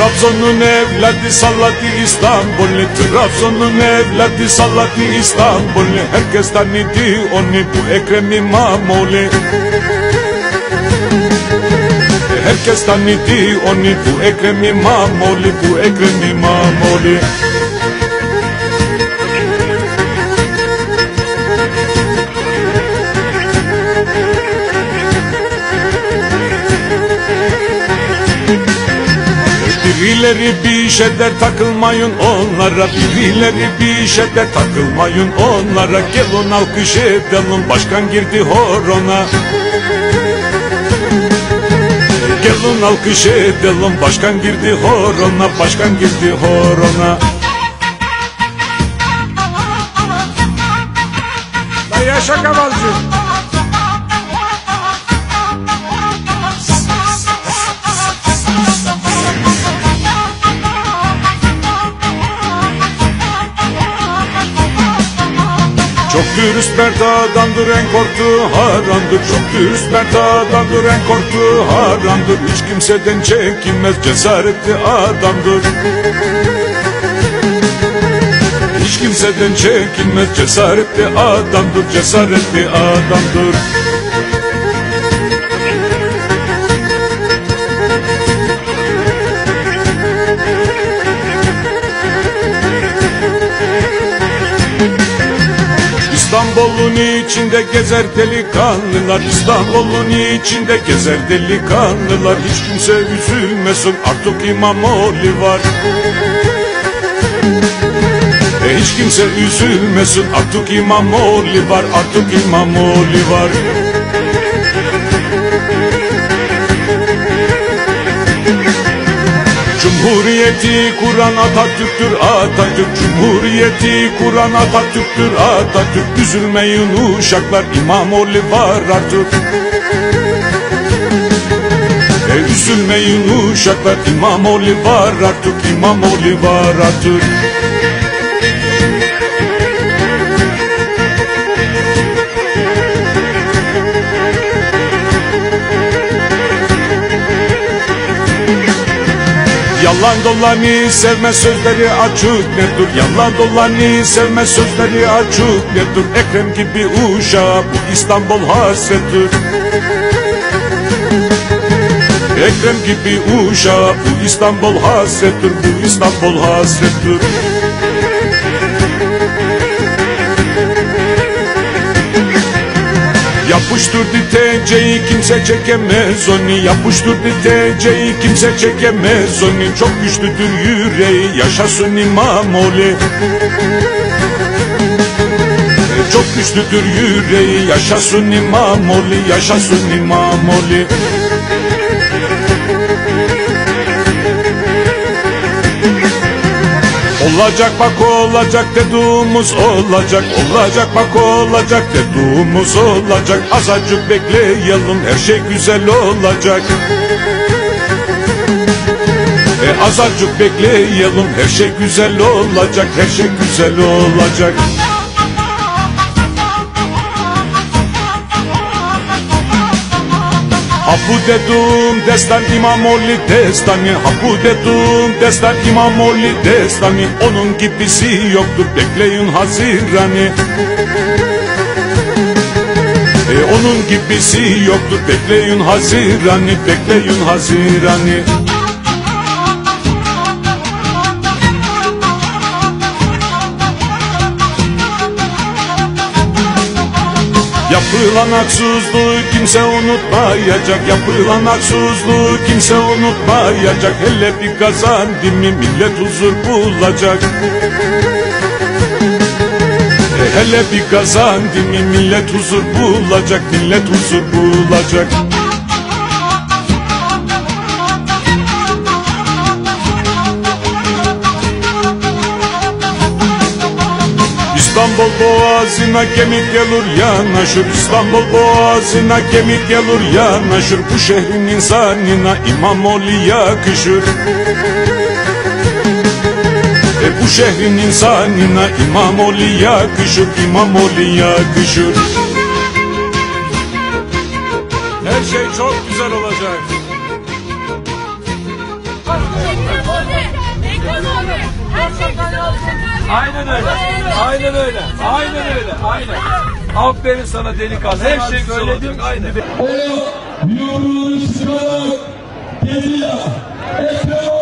Trabzon'un evladı salladı İstanbul'u Trabzon'un evladı salladı İstanbul'u Herkes tanıdı onu bu Ekrem İmamoğlu Herkes tanıdı onu bu Ekrem İmamoğlu Bu Ekrem İmamoğlu Birileri bir şeyler takılmayın onlara Birileri bir şeyler takılmayın onlara. Gelin alkış edelim başkan girdi horona. Gelin alkış edelim başkan girdi horona Başkan girdi horona. Yaşa Kemalci. Çok dürüst Berta'dandır en korktuğu haramdır. Çok dürüst Berta'dandır en korktuğu haramdır. Hiç kimseden çekinmez cesaretli adamdır. Hiç kimseden çekinmez cesaretli adamdır Cesaretli adamdır İstanbul'un içinde gezer delikanlılar. İstanbul'un içinde gezer delikanlılar. Hiç kimse üzülmesin artık İmamoğlu var. E hiç kimse üzülmesin artık İmamoğlu var artık İmamoğlu var Cumhuriyeti kuran Atatürk'tür Atatürk. Cumhuriyeti kuran Atatürk'tür Atatürk. Üzülmeyin uşaklar İmamoğlu var artık. E üzülmeyin uşaklar İmamoğlu var artık İmamoğlu var artık Yalan dolanı sevme sözleri açık ne dur Yalan dolanı sevme sözleri açık ne dur Ekrem gibi uşağı bu İstanbul hasrettir. Ekrem gibi uşağı bu İstanbul hasrettir Bu İstanbul hasrettir Yapıştırdı TC'yi kimse çekemez onu. Yapıştırdı TC'yi kimse çekemez onu. Çok güçlüdür yüreği yaşasın İmamoğlu Çok güçlüdür yüreği yaşasın İmamoğlu Yaşasın İmamoğlu Olacak bak olacak dediğimiz olacak. Olacak bak olacak dediğimiz olacak. Azacık bekleyelim her şey güzel olacak. E azacık bekleyelim her şey güzel olacak. Her şey güzel olacak Ha bu dediğim destan İmamoğlu destanı Ha bu dediğim destan İmamoğlu destanı Onun gibisi yoktur bekleyin Haziran'ı e onun gibisi yoktur bekleyin Haziran'ı Bekleyin Haziran'ı Yapılan haksızlığı kimse unutmayacak. Yapılan haksızlığı kimse unutmayacak. Hele bir kazandı mı millet huzur bulacak. E Hele bir kazandı mı millet huzur bulacak. Millet huzur bulacak İstanbul boğazına kemik gelir yanaşır İstanbul boğazına kemik gelir yanaşır Bu şehrin insanına İmamoğlu yakışır. E bu şehrin insanına İmamoğlu yakışır. İmamoğlu yakışır. Her şey çok güzel olacak. Hadi. Aynen öyle. Aynen öyle. Aynen öyle. Aynen. Aferin sana delikanlı. Her şey olacak. Aynen. O yumruğunu sıkarak ya Ekrem